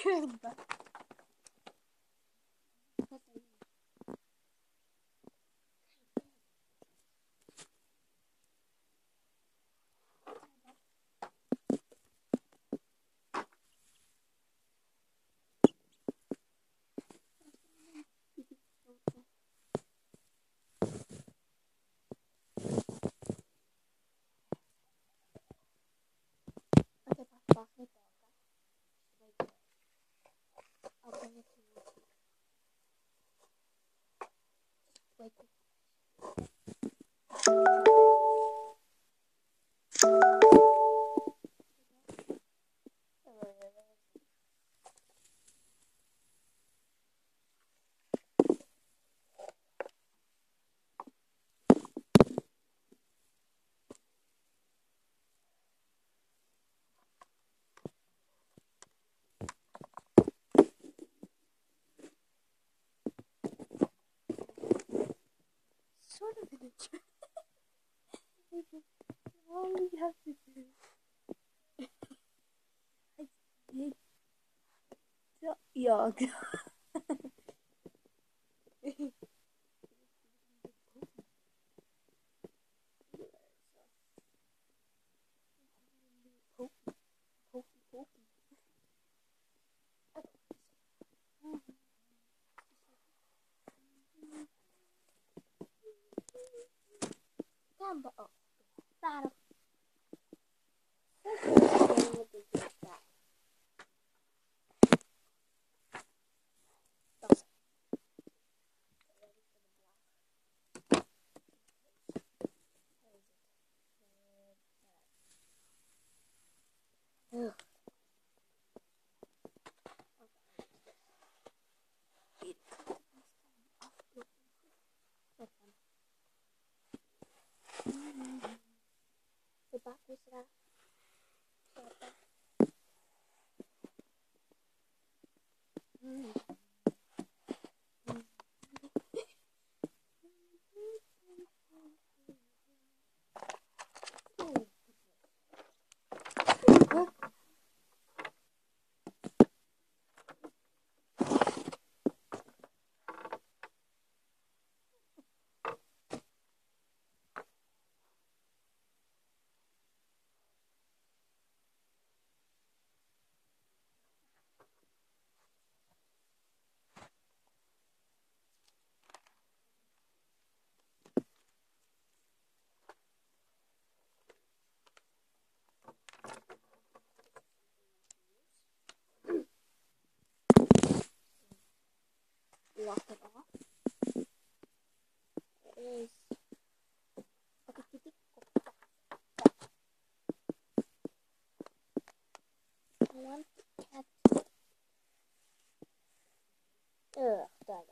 crema. Wait. Have to do. I did. So, jag. Gamba. Pak, aku 嗯 It is it off is I want to catch Ugh, that.